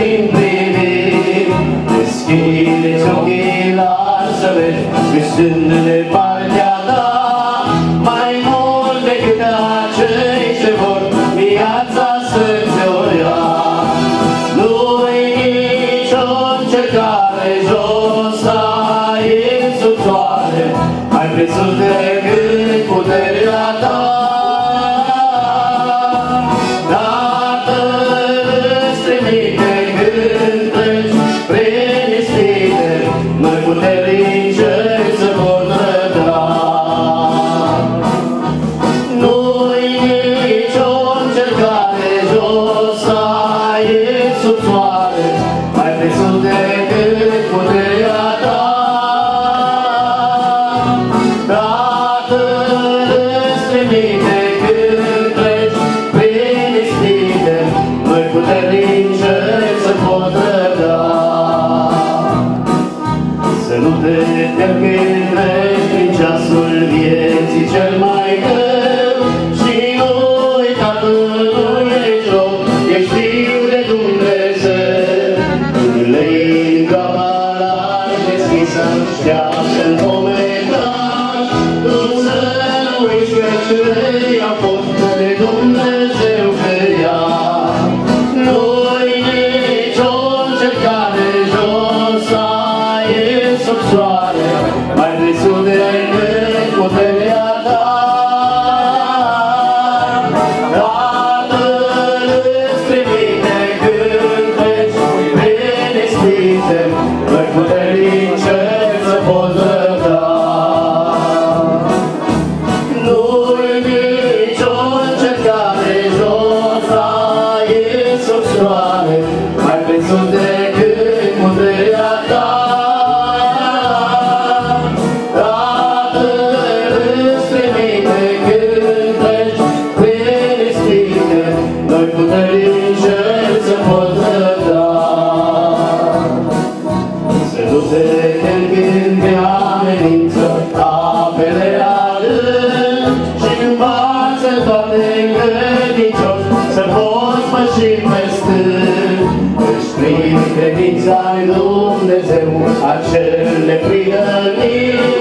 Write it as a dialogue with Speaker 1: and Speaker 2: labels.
Speaker 1: din priviri Deschideți ochii, lasă-le Că sunt Mai mult decât acei ce vor să-ți o ia Nu-i nicio încercare jos Mai presus decât puterea ta. sub soare, mai presus decât puterea ta. Tatăl îți trimite când pleci prin ispite, noi puternice să potrăi. は。Spășit pe stâng, își plin credința în Dumnezeu, acel neprihănit va fi